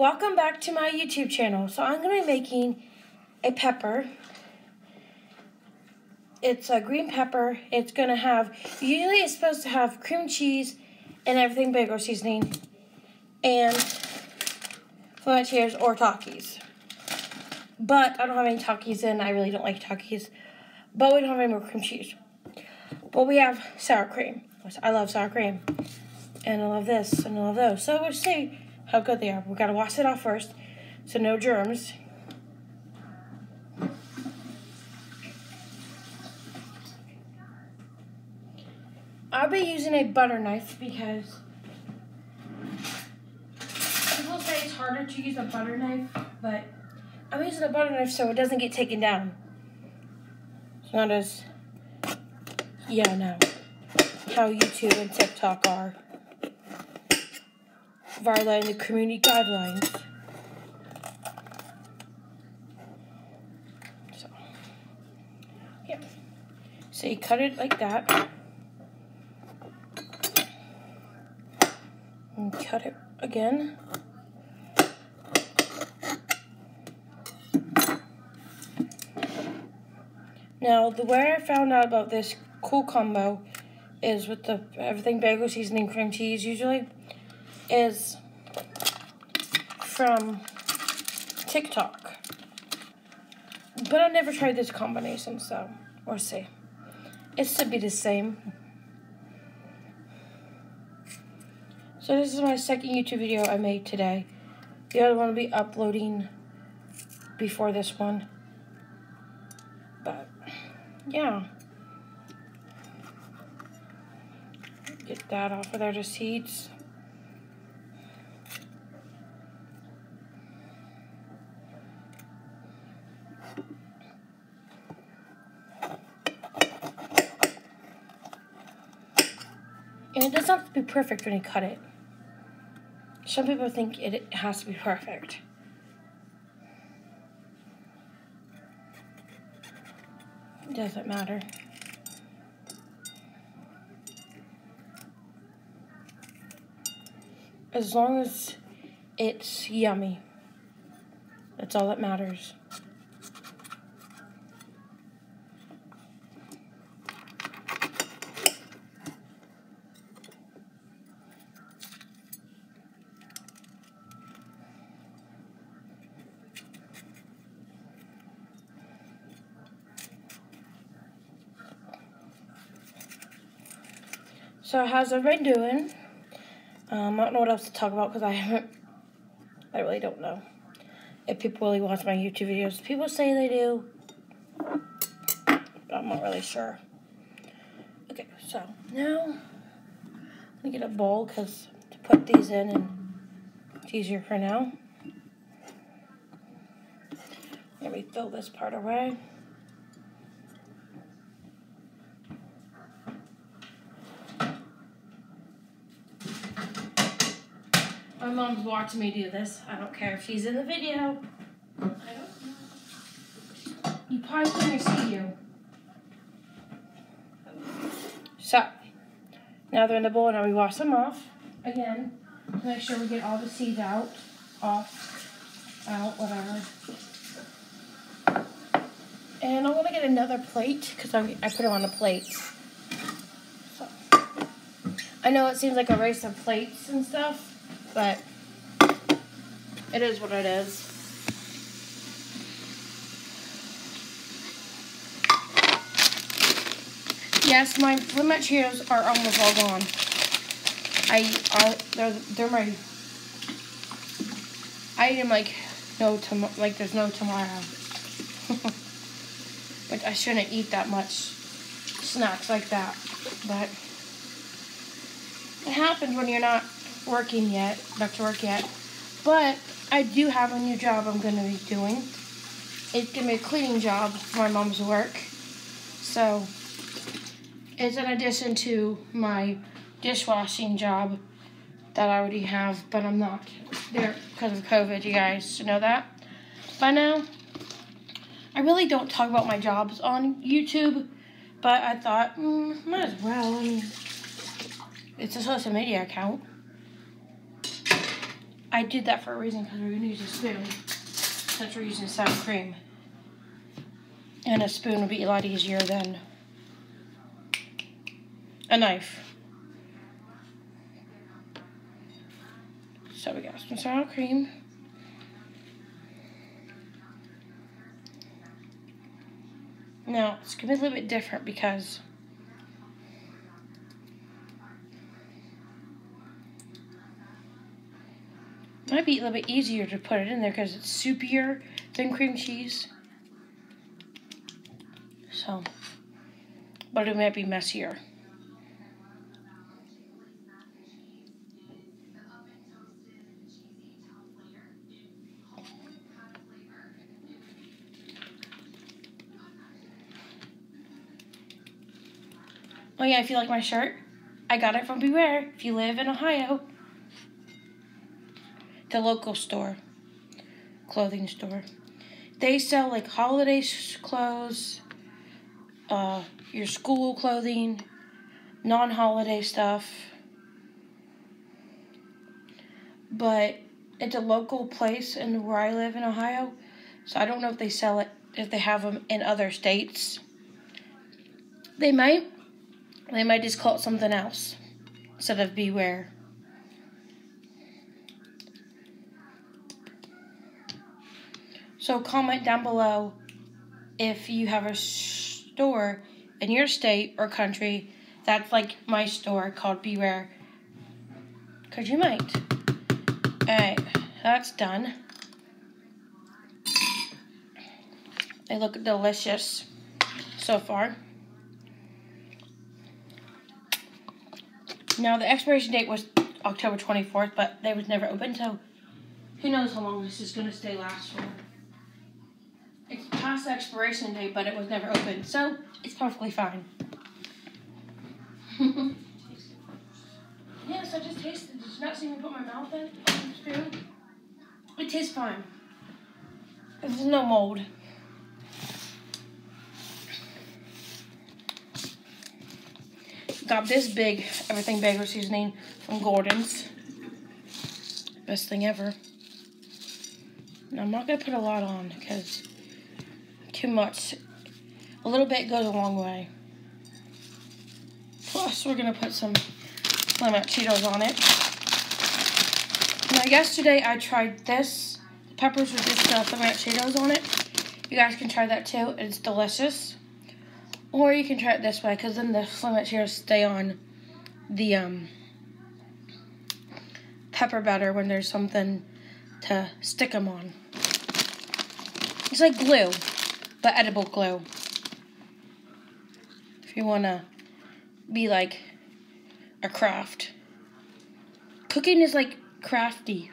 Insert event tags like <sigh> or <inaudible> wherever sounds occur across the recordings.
Welcome back to my YouTube channel. So I'm going to be making a pepper. It's a green pepper. It's going to have, usually it's supposed to have cream cheese and everything bagel seasoning and flaming or Takis. But I don't have any Takis in. I really don't like Takis. But we don't have any more cream cheese. But we have sour cream. I love sour cream. And I love this and I love those. So we'll see how good they are. We've gotta wash it off first. So no germs. I'll be using a butter knife because people say it's harder to use a butter knife, but I'm using a butter knife so it doesn't get taken down. It's not as, yeah, no, how YouTube and TikTok are violating the community guidelines. So, yeah. So you cut it like that. And cut it again. Now, the way I found out about this cool combo is with the everything bagel seasoning cream cheese usually is from TikTok. But I never tried this combination, so we'll see. It should be the same. So this is my second YouTube video I made today. The other one will be uploading before this one. But yeah. Get that off of there, the seeds. And it doesn't have to be perfect when you cut it. Some people think it has to be perfect. It doesn't matter. As long as it's yummy. That's all that matters. So how's everybody doing? Um, I don't know what else to talk about because I haven't, I really don't know if people really watch my YouTube videos. People say they do, but I'm not really sure. Okay, so now let me get a bowl because to put these in and it's easier for now. Let me throw this part away. My mom's watching me do this. I don't care if she's in the video. I don't know. You probably couldn't see you. So, now they're in the bowl and we wash them off again to make sure we get all the seeds out, off, out, whatever. And I want to get another plate because I, I put them on the plates. So, I know it seems like a race of plates and stuff but it is what it is. Yes, my Flamin' Cheetos are almost all gone. I, I they're they're my. I eat them like no tom like there's no tomorrow. <laughs> but I shouldn't eat that much snacks like that. But it happens when you're not working yet, back to work yet. But I do have a new job I'm going to be doing. It's going to be a cleaning job for my mom's work. So it's in addition to my dishwashing job that I already have, but I'm not there because of COVID, you guys know that by now. I really don't talk about my jobs on YouTube, but I thought, mm, might as well. I mean, it's a social media account. I did that for a reason because we're going to use a spoon since we're using sour cream. And a spoon would be a lot easier than a knife. So we got some sour cream. Now, it's going to be a little bit different because might be a little bit easier to put it in there because it's soupier than cream cheese. So, but it might be messier. Oh yeah, if you like my shirt, I got it from Beware if you live in Ohio. The local store, clothing store. They sell like holiday clothes, uh, your school clothing, non-holiday stuff. But it's a local place in where I live in Ohio, so I don't know if they sell it if they have them in other states. They might. They might just call it something else instead of beware. So comment down below if you have a store in your state or country that's like my store called Beware. Because you might. Alright, that's done. They look delicious so far. Now, the expiration date was October 24th, but they was never open, so who knows how long this is going to stay last for. Past the expiration date, but it was never opened, so it's perfectly fine. <laughs> yes, I just tasted it. Did you not see me put my mouth in spoon? It tastes fine. There's no mold. Got this big everything bagel seasoning from Gordon's. Best thing ever. Now, I'm not going to put a lot on because too much. A little bit goes a long way. Plus, we're going to put some Flamin' Cheetos on it. Now, yesterday I tried this. Peppers with just uh, Flamin' Cheetos on it. You guys can try that too. It's delicious. Or you can try it this way, because then the Flamin' Cheetos stay on the um, pepper better when there's something to stick them on. It's like glue but edible glue. If you want to be like a craft. Cooking is like crafty,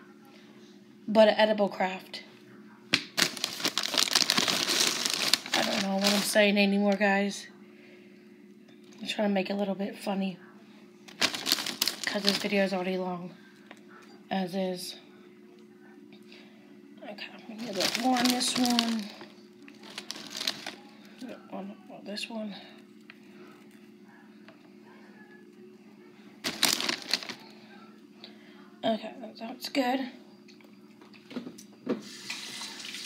but an edible craft. I don't know what I'm saying anymore, guys. I'm trying to make it a little bit funny. Because this video is already long. As is. Okay, I'm going to on this one on this one. Okay, that's good.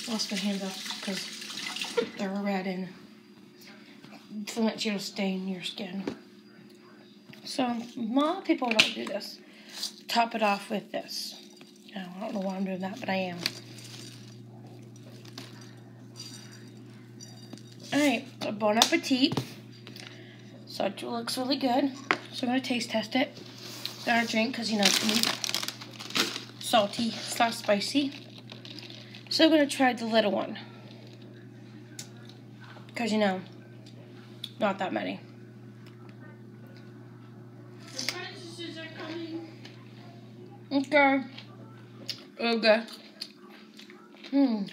Lost my hands up because they're red and so much it'll stain your skin. So, a lot of people don't do this. Top it off with this. I don't know why I'm doing that, but I am. Alright, so bon appetit. So it looks really good. So I'm to taste test it. Got a drink because, you know, it's me salty slash spicy. So I'm to try the little one. Because, you know, not that many. Okay. Okay. Hmm.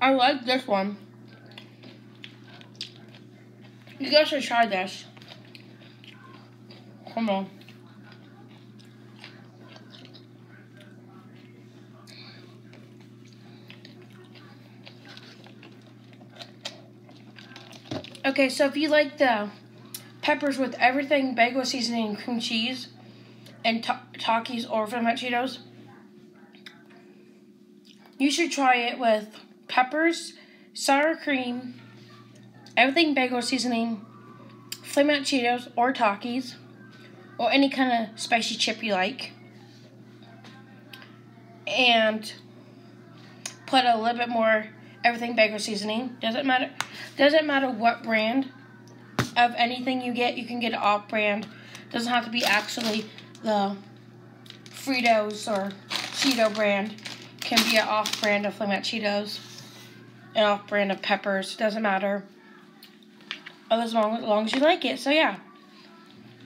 I like this one. You guys should try this. Come on. Okay, so if you like the peppers with everything bagel seasoning cream cheese and ta- Takis or Flamin' Cheetos. You should try it with peppers, sour cream, everything bagel seasoning, Flamin' Cheetos or Takis, or any kind of spicy chip you like. And put a little bit more everything bagel seasoning. Doesn't matter doesn't matter what brand of anything you get, you can get off brand. Doesn't have to be actually the Fritos or Cheeto brand. Can be an off brand of Flamin' Cheetos. An off brand of peppers. Doesn't matter. Oh, as long, as long as you like it. So yeah.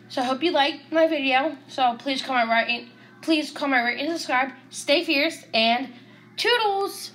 So I hope you liked my video. So please comment right in, please comment, rate, and subscribe. Stay fierce and toodles!